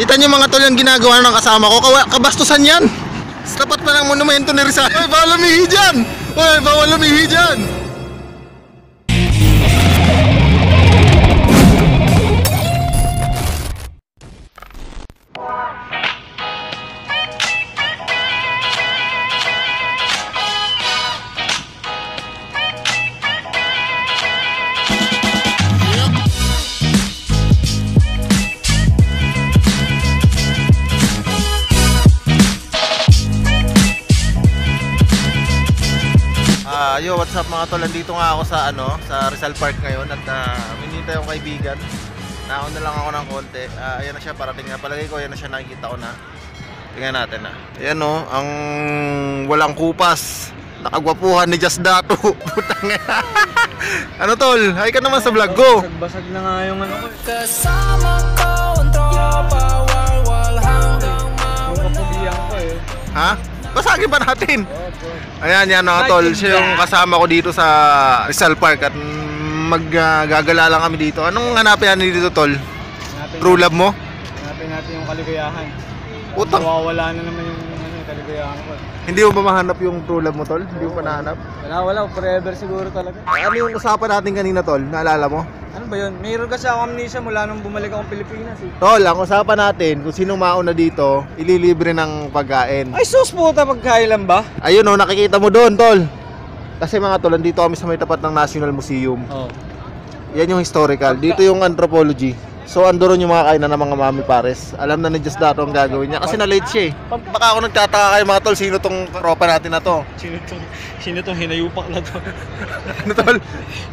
Kita niyo mga tol yung ginagawa ng kasama ko. Kabastusan yan. Tapat pa ng monumento ni Rizal. Uy, bawal lumihi dyan! Uy, bawal lumihi dyan! What's up mga tol? Nandito nga ako sa ano, sa Rizal Park ngayon at uh, minintay yung kaibigan. Naon na lang ako ng konti. Ah, ayan na siya, parating na. Palagay ko, ayan na siya, nakikita ko na. Tingnan natin na. Ayan no, ang walang kupas. Nakagwapuhan ni Just Dato. Putang ano tol? Hi ka naman sa vlog ko. Basag na nga yung ano ko. Kasama ko ang tropa Walwal hanggang Yung kapugihan ko eh. Ha? Basagin pa natin. Ayan, yan mga tol. Siya yung kasama ko dito sa Rizal Park at maggagala lang kami dito. Anong hanapin natin dito, tol? Hanapin, True love mo? hanapin natin yung kaligayahan. Utang. Mawawala na naman kaligayahan ko. Hindi mo ba mahanap yung true love mo, tol? Hindi mo pa nahanap? Wala, wala. Forever siguro talaga. Ano yung usapan natin kanina, tol? Naalala mo? Ano ba yun? Mayroon kasi ako amnesia mula nung bumalik akong Pilipinas eh. Tol, ang usapan natin, kung sino mauna dito, ililibre ng pagkain. Ay sus puta pagkailan ba? Ayun oh, nakikita mo doon, tol. Kasi mga tol, nandito kami sa may tapat ng National Museum. Oo. Yan yung historical. Dito yung anthropology. So, ando ron yung mga kainan ng mga mami pares. Alam na ni Just Dato ang gagawin niya kasi na-late siya eh. Baka ako nagtataka kayo mga tol, sino tong tropa natin na to? Sino tong, sino tong hinayupak na to? Ano tol?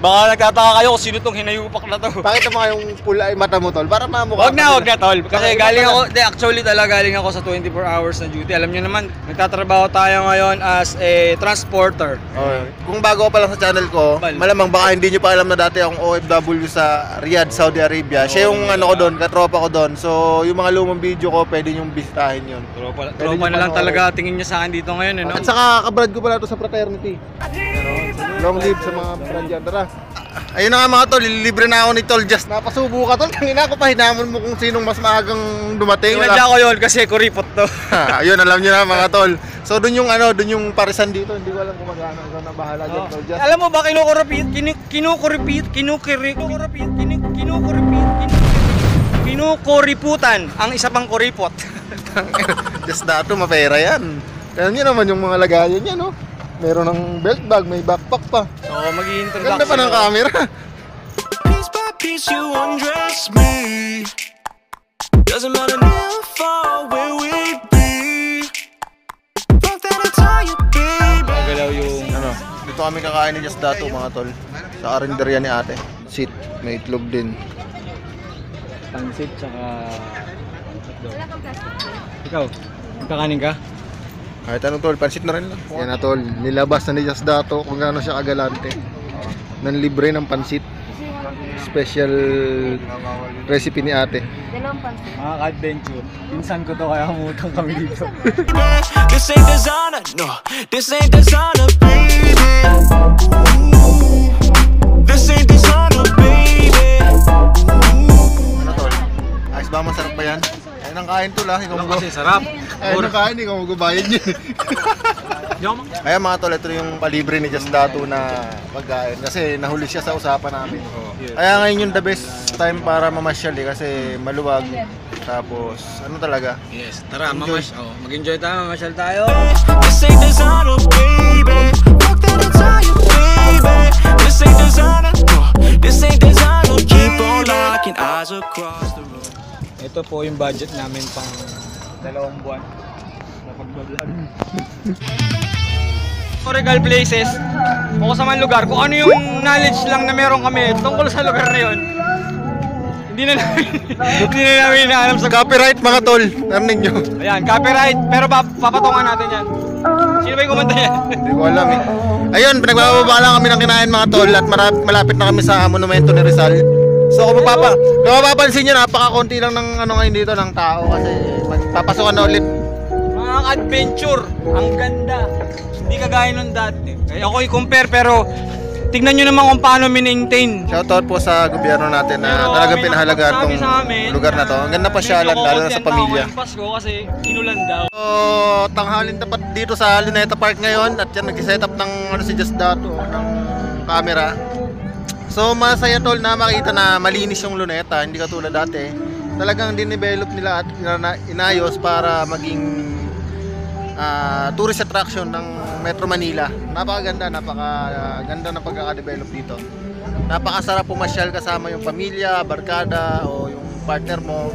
Baka nagtataka kayo kung sino tong hinayupak na to. Bakit naman yung pula ay mata mo tol? Para mamukha Wag na, wag na tol. Kasi galing ako, de, actually talaga galing ako sa 24 hours na duty. Alam niyo naman, nagtatrabaho tayo ngayon as a transporter. Okay. Kung bago pa lang sa channel ko, Bal. malamang baka hindi nyo pa alam na dati akong OFW sa Riyadh, Saudi Arabia. Siya yung ano ko doon, katropa ko doon. So, yung mga lumang video ko, pwede nyong bisitahin yun. Tropa, Pwede tropa niyo na lang panoorin. talaga tingin niya sa akin dito ngayon, eh, no? At saka, kabrad ko pala to sa fraternity. Long live sa mga brand dyan. Tara. Ayun na nga mga tol, ililibre na ako ni Tol Just. Napasubo ka tol, tangina ko pa, hinamon mo kung sinong mas maagang dumating. Tinadya ko yun kasi kuripot to. Ha, Ayun, alam nyo na mga tol. So, dun yung ano, dun yung parisan dito. Hindi ko alam kung magkano. Ikaw na bahala dyan, Tol Just. Alam mo ba kinukuripit, kinu, kinukuripit, kinukuripit, kinu, kinukuripit, kinu, kinukuriputan ang isa pang kuripot. Just dato, mapera yan. Alam nyo naman yung mga lagayan niya, no? Meron ng belt bag, may backpack pa. So, mag-i-introduction. Ganda pa ng camera. Piece by piece you undress me Doesn't matter how far where we be Fuck that attire, baby Magalaw yung Ano, dito kami kakain ni Just Dato, mga tol. Sa arinderya ni ate. Sit, may itlog din. Pansit tsaka hotdog. Ikaw, magkakanin ka? Kahit anong tol, pansit na rin lang. Yan na tol, nilabas na ni Just Dato kung gaano siya kagalante. Nang libre ng pansit. Special recipe ni ate. Mga ka-adventure. Pinsan ko to kaya umutang kami dito. This ain't designer, no This ain't designer, baby This ain't designer, baby ba? Masarap ba yan? Ayun ang kain tol ha. Ikaw Ano mo kasi sarap. Ayun ang kain, ikaw magbabayad yun. Yung Kaya mga tol, ito yung palibre ni Just Dato na pagkain. Kasi nahuli siya sa usapan namin. Kaya ngayon yung the best time para mamasyal eh. Kasi maluwag. Tapos, ano talaga? Yes, tara, mamash. Oh, mag-enjoy tayo, mamasyal tayo. This ain't designer, baby Fuck that attire, baby This ain't designer, no This ain't designer Keep on locking eyes across the Ito po yung budget namin pang dalawang buwan na pagbablog. Historical places, o kung sa man lugar, kung ano yung knowledge lang na meron kami tungkol sa lugar na yun, hindi na namin, hindi na namin inaalam sa Copyright mga tol. Narinig nyo? Ayan, copyright, pero pa papatungan natin yan. Sino ba yung kumanta yan? Hindi ko alam eh. Ayun, pinagbababa lang kami ng kinain mga tol at marap- malapit na kami sa monumento ni Rizal. So kung mapapa, kung mapapansin nyo, napaka-konti lang ng ano ngayon dito ng tao kasi magpapasukan na ulit. Mga adventure, ang ganda. Hindi kagaya nung dati. Kaya ako i-compare pero tignan nyo naman kung paano minmaintain. Shoutout po sa gobyerno natin na Pero talagang may pinahalagaan nakapagsabi tong sa amin lugar na to. Ang ganda pa siya, medyo lalo na sa pamilya. Pasko kasi inulan daw. So, tanghalin tapat dito sa Luneta Park ngayon at yan nag-set up ng ano si Just Dato ng camera. So, masaya tol na makita na malinis yung Luneta, hindi katulad dati. Talagang dinevelop nila at ina- inayos para maging ah, tourist attraction ng Metro Manila. Napakaganda, napakaganda ng pagkaka-develop dito. Napakasarap pumasyal kasama yung pamilya, barkada o yung partner mo.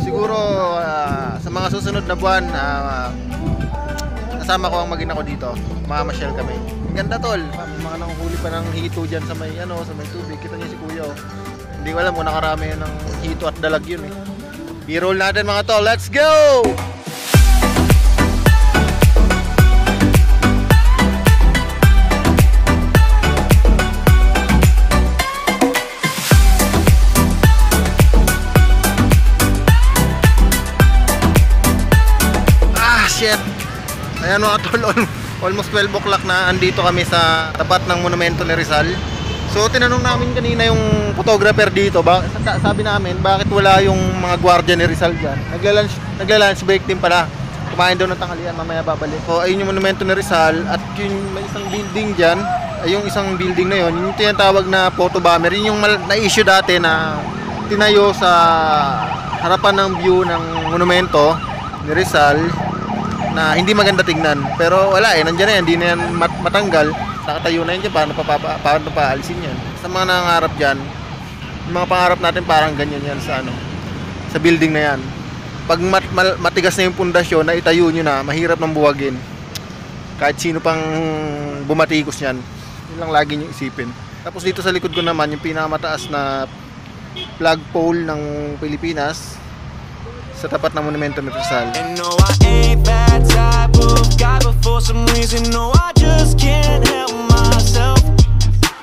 Siguro ah, sa mga susunod na buwan, ah, kasama ko ang maging ako dito. Mamamasyal kami. Ganda tol. Mga nanguhuli pa ng hito dyan sa may ano, sa may tubig. Kita niyo si Kuya. oh. Hindi ko alam kung nakarami ng hito at dalag yun eh. B-roll natin mga tol. Let's go! Ah, shit! Ayan mga tol, almost 12 o'clock na andito kami sa tapat ng monumento ni Rizal. So tinanong namin kanina yung photographer dito, ba, sa- sabi namin bakit wala yung mga gwardiya ni Rizal dyan. Nagla-lunch, nagla-lunch break din pala. Kumain daw ng tanghalian, mamaya babalik. So ayun yung monumento ni Rizal at yung may isang building dyan, ay yung isang building na yun, yung tinatawag na photo bomber, yun yung na-issue dati na tinayo sa harapan ng view ng monumento ni Rizal na hindi maganda tingnan. Pero wala eh, nandiyan na yan, hindi na yan mat- matanggal. Nakatayo na yan dyan, paano pa, pa, pa- paano pa alisin yan? Sa mga nangangarap dyan, yung mga pangarap natin parang ganyan yan sa ano, sa building na yan. Pag mat- mal- matigas na yung pundasyon na itayo nyo na, mahirap nang buwagin. Kahit sino pang bumatikos niyan, yun lang lagi nyo isipin. Tapos dito sa likod ko naman, yung pinakamataas na flagpole ng Pilipinas sa tapat ng monumento ni Rizal. And no, no, I just can't help myself.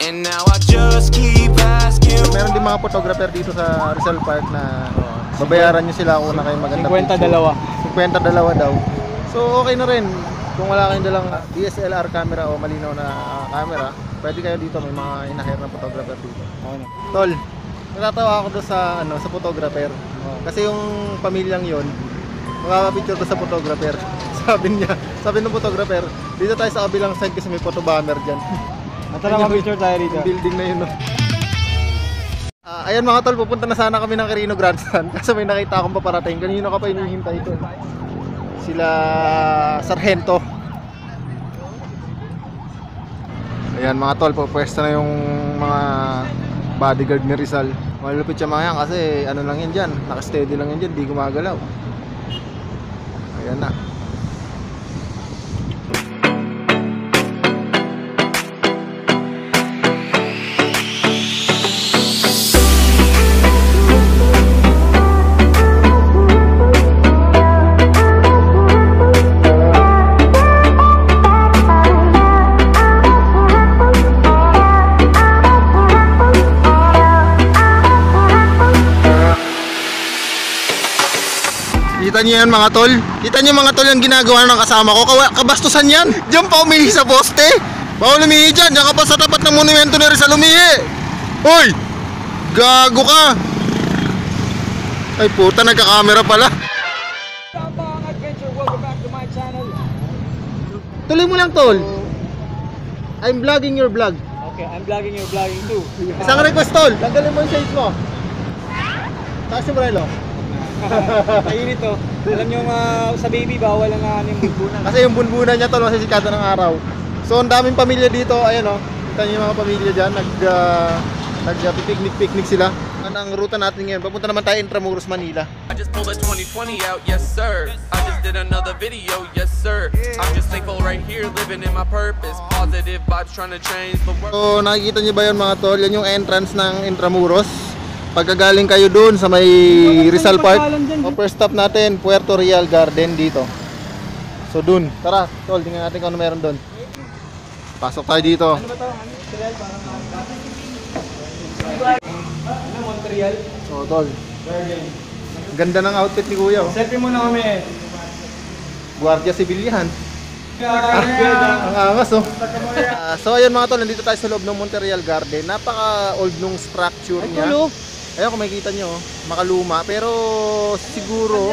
And now I just keep asking. Meron din mga photographer dito sa Rizal Park na babayaran nyo sila kung na kayo maganda 50 dalawa. 50 dalawa daw. So okay na rin. Kung wala kayong dalang DSLR camera o malinaw na ah, camera, pwede kayo dito may mga inahire na photographer dito. Tol, natatawa ako doon sa ano sa photographer. Kasi yung pamilyang yon, makaka-picture ko sa photographer. Sabi niya, sabi ng photographer, dito tayo sa kabilang side kasi may photo bomber dyan. Tara, mag-picture tayo dito. Yung building na yun, no? Ah, ayan mga tol, pupunta na sana kami ng Carino Grandstand kasi may nakita akong paparating. Kanino ka pa hinihintay ko? Sila Sargento. Ayan mga tol, pupwesto na yung mga bodyguard ni Rizal. Malupit siya mga kasi ano lang yan dyan, nakasteady lang yan dyan, di gumagalaw. Ayan na. Kita niyo yan mga tol? Kita niyo mga tol yung ginagawa ng kasama ko? Kabastusan yan! Diyan pa umihi sa poste! Bawal umihi dyan! Diyan ka pa sa tapat ng monumento ni Rizal umihi! Hoy! Gago ka! Ay puta, nagka-camera pala. Tuloy mo lang tol. I'm vlogging your vlog. Okay, I'm vlogging your vlogging too. Isang request tol, tanggalin mo yung shades mo. Taas yung Morelo. Mainit to. Alam nyo uh, sa baby, bawal ang uh, yung bunbunan. Kasi yung bunbunan niya tol, masisikado ng araw. So ang daming pamilya dito, ayan o. Kita niyo yung mga pamilya dyan, nag, uh, nag uh, picnic-picnic sila. Ano ang ruta natin ngayon? Papunta naman tayo Intramuros, Manila. I just pulled a 2020 out, yes sir. I just did another video, yes sir. I'm just thankful right here, living in my purpose. Positive vibes trying to change the world. So nakikita niyo ba yun mga tol? Yan yung entrance ng Intramuros. Pagkagaling kayo dun sa may Rizal Park, o first stop natin, Puerto Real Garden dito. So dun, tara, tol, tingnan natin kung ano meron dun. Pasok tayo dito. Ano ba to? Ano? Montreal? Parang ano, Montreal? So tol, ganda ng outfit ni Kuya. oh. Selfie muna kami. Guardia Civilian. Ang angas oh. Ah, so ayun mga tol, nandito tayo sa loob ng Monterreal Garden. Napaka-old nung structure niya. Ayun kung makikita nyo, makaluma. Pero siguro,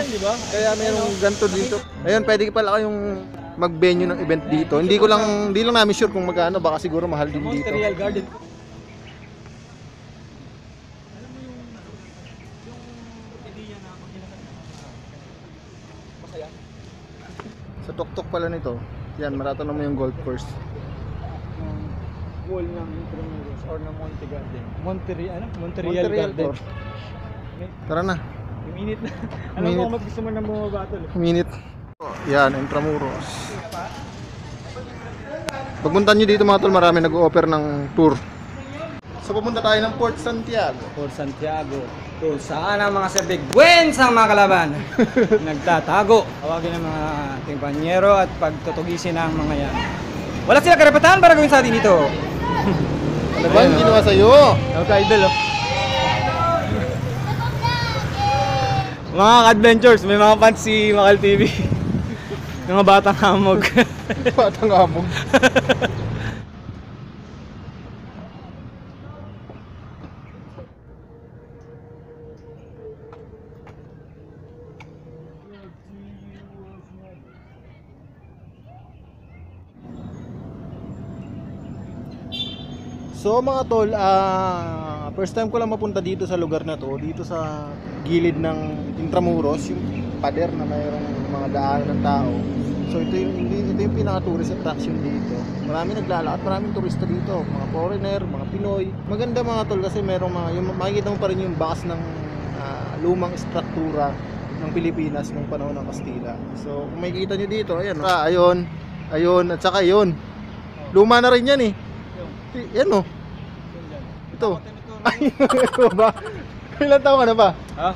kaya mayroong ganito dito. Ayun, pwede pala kayong mag-venue ng event dito. Hindi ko lang, hindi lang namin sure kung magkano. Baka siguro mahal din dito. Monterreal Garden. Sa tuktok pala nito, yan, maratan mo yung golf course. Wall ng Intramuros or ng Monte Garden. Monterreal, ano? Monterreal, Monterreal Garden. Tara na, Minute na. Alam Minute. mo kung gusto mo na bumabatol. minute. Yan, Intramuros. Pagpunta nyo dito mga tol, marami nag-offer ng tour. So pupunta tayo ng Port Santiago. For Santiago. Kung saan ang mga sabigwen sa mga kalaban nagtatago. Tawagin ng mga ating panyero at pagtutugisin ang mga yan. Wala sila karapatan para gawin sa atin ito. Ano ba yung ginawa sa'yo? Okay, idol oh. Mga adventures, may mga fans si Makal TV. mga batang hamog. Batang amog. So mga tol, ah first time ko lang mapunta dito sa lugar na to, dito sa gilid ng Intramuros, yung pader na mayroong mga daan ng tao. So ito yung ito yung pinaka tourist attraction dito. Marami naglalakad, maraming turista dito, mga foreigner, mga Pinoy. Maganda mga tol kasi merong mga yung makikita mo pa rin yung bakas ng ah, lumang struktura ng Pilipinas nung panahon ng Kastila. So kung makikita nyo dito, ayan, ah, ayun, ayun, at saka ayun. Luma na rin yan eh. Yan oh. Ito. Ay, ano ba? Ilan taon ka na ba? ha?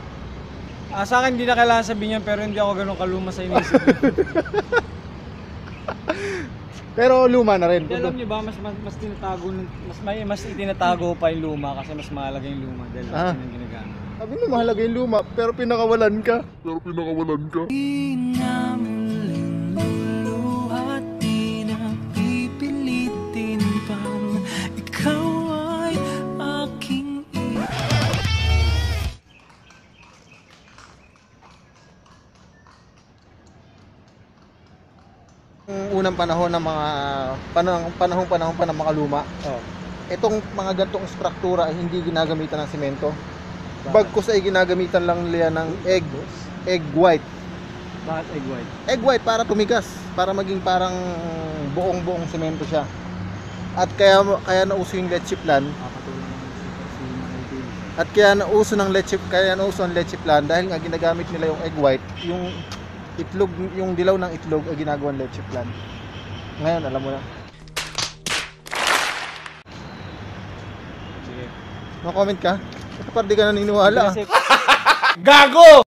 Ah, sa akin hindi na kailangan sabihin yan pero hindi ako ganun kaluma sa inisip. Pero luma na rin. Hindi alam niyo ba mas mas, mas tinatago nun- mas may mas itinatago pa yung luma kasi mas mahalaga yung luma dahil Ah. ah. yung ginagamit. Sabi mo mahalaga yung luma, pero pinakawalan ka. Di na unang panahon ng mga panahon panahon panahon pa ng makaluma. Oh. Itong mga gantong struktura ay hindi ginagamitan ng semento. Bagkus ay ginagamitan lang nila ng egg egg white. Bakit egg white? Egg white para tumigas, para maging parang buong-buong semento siya. At kaya kaya nauso yung leche plan. At kaya nauso ng leche, kaya nauso ang leche plan dahil nga ginagamit nila yung egg white, yung itlog, yung dilaw ng itlog ay ginagawang leche plan. Ngayon, alam mo na. Sige. No-comment ka? Ito parang di ka naniniwala. Gago!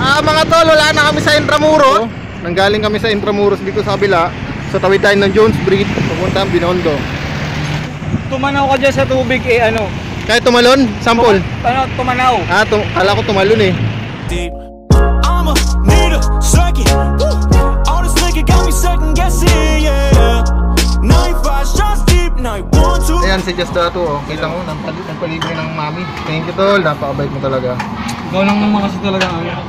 Ah, mga tol, wala na kami sa Intramuros. Nanggaling kami sa Intramuros dito sa kabila. So tawid tayo ng Jones Bridge, papunta ang Binondo. Tumanaw ka dyan sa tubig eh ano. Kahit tumalon, sample. Ano, tumanaw. Ah, tum kala ko tumalon eh. deep. I'ma need a second. Woo. All this liquor got me second guessing, yeah. Nine five shots deep, night one two. Ayan si Just Dato, oh. Kita mo, nagpali- nagpalibre ng mami. Thank you tol, napakabait mo talaga. Ikaw lang naman kasi talaga ano.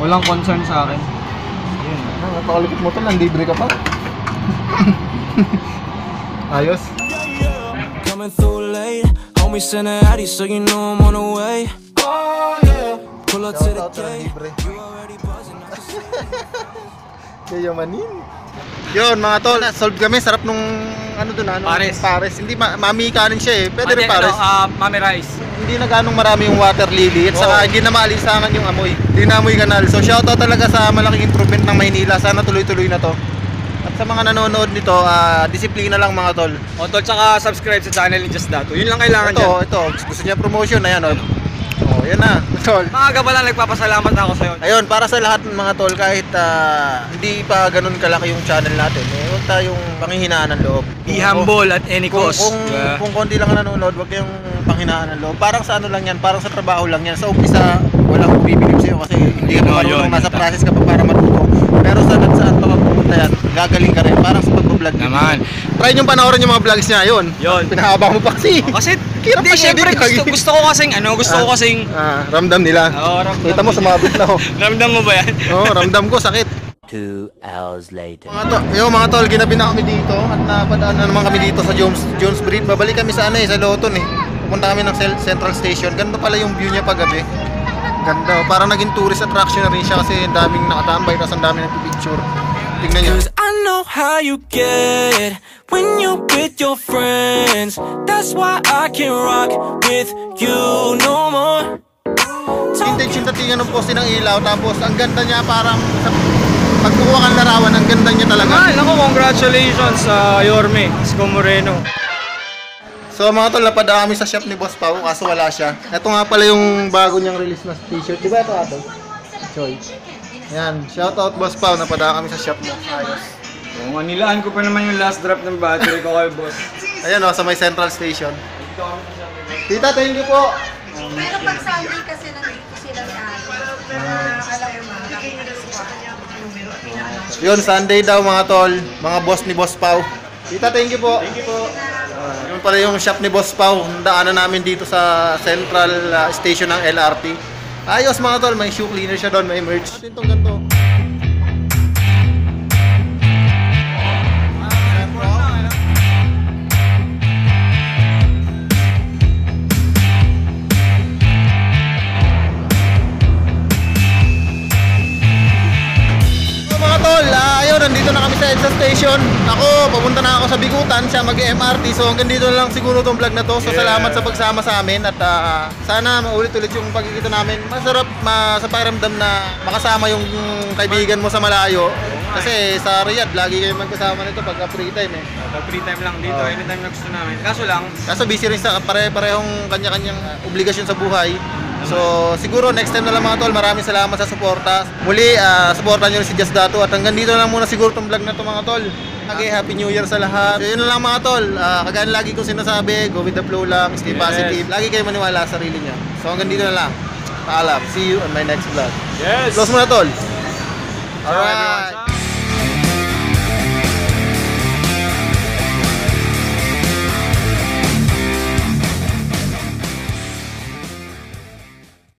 Walang concern sa akin. Yun. Ah, napakalipit mo tol, nandibre ka pa. Ayos. Coming through late, homie sent a Addy, so you know I'm on the way. Pull up to the gate. Yayamanin. Yun mga tol, solve kami. Sarap nung ano dun, ano? Pares. Pares. Hindi, ma mami kanin siya eh. Pwede rin pares. ah, mami rice. Hindi na ganong marami yung water lily. At saka hindi na maalisangan yung amoy. Hindi na amoy kanal. So shoutout talaga sa malaking improvement ng Maynila. Sana tuloy-tuloy na to. At sa mga nanonood nito, ah, disiplina lang mga tol. O tol, tsaka subscribe sa channel ni Just Dato. Yun lang kailangan dyan. Ito, ito. Gusto niya promotion. Ayan, oh. Oh, yan na. Tol. Mga gabala, nagpapasalamat ako sa'yo. Ayun, para sa lahat ng mga tol, kahit ah, hindi pa ganun kalaki yung channel natin, eh, huwag tayong panghihinaan ng loob. Be humble at any Kung, cost. kung, Yeah. kung konti lang ang nanonood, huwag kayong panghinaan ng loob. Parang sa ano lang yan, parang sa trabaho lang yan. Sa umpisa, wala akong bibigyan sa'yo kasi hindi ka Yun, pa marunong, yun, nasa process ka pa para matuto. Pero sa saan pa ka pupunta ayan, gagaling ka rin. Parang sa pag-vlog. Naman. Try nyo panoorin yung mga vlogs niya, yun. Yun. Pinahaba mo pa kasi. Kasi, Kirap hindi, pa siya, syempre, gusto, ka- gusto ko kasing, ano, gusto ko kasing, Ah, ramdam nila. Oo, ramdam Kita mo, nila. sumabit na ako. ramdam mo ba yan? Oo, ramdam ko, sakit. Two hours later. Mga to, yo, mga tol, ginabi na kami dito at napadaan na naman kami dito sa Jones, Jones Breed. Babalik kami sa ano eh, sa Loton eh. Pupunta kami ng Central Station. Ganda pala yung view niya paggabi. Ganda. oh. Parang naging tourist attraction na rin siya kasi ang daming nakatambay tapos ang daming nagpipicture. Tingnan niyo. Know how you get when you're with your friends. That's why I can't rock with you no more. Vintage yung datingan ng poste ng ilaw tapos ang ganda niya parang sa pagkukuha kang larawan, ang ganda niya talaga. Mahal, ako, congratulations sa Yorme, Isko Moreno. So mga tol, napadaan kami sa shop ni Boss Pau kaso wala siya. Ito nga pala yung bago niyang release na t-shirt. Di ba ito ato? Choy. Yan, shout out Boss Pau, napadaan kami sa shop mo. Ayos. Oo nga, nilaan ko pa naman yung last drop ng battery ko kay boss. Ayan o, sa may Central Station. Tita, thank you po. Pero pag Sunday kasi nandito sila ni Ate. Para alam mo, Yun, Sunday daw mga tol, mga boss ni Boss Pau. Tita, thank you po. Thank you po. yun pala yung shop ni Boss Pau. Daanan namin dito sa Central ah, Station ng LRT. Ayos mga tol, may shoe cleaner siya doon, may merch. Atin tong ganito. Sa Station. Ako, papunta na ako sa Bigutan, siya mag-MRT. So hanggang dito na lang siguro tong vlog na to. So salamat sa pagsama sa amin at ah, sana maulit-ulit yung pagkikita namin. Masarap ma sa pakiramdam na makasama yung kaibigan mo sa malayo. Kasi sa Riyadh, lagi kayo magkasama nito pag free time eh. Pag free time lang dito, anytime na gusto namin. Kaso lang, Kaso busy rin sa pare-parehong kanya-kanyang uh, obligasyon sa buhay. So, siguro next time na lang mga tol, maraming salamat sa suporta. Muli, uh, suportahan nyo si Just Dato at hanggang dito na lang muna siguro tong vlog na to mga tol. Okay, Happy New Year sa lahat. So, yun na lang mga tol. Uh, kagaya lagi kong sinasabi, go with the flow lang, stay Yes. positive. Lagi kayo maniwala sa sarili nyo. So, hanggang dito na lang. Paalam. See you on my next vlog. yes! Close mo na tol. Alright.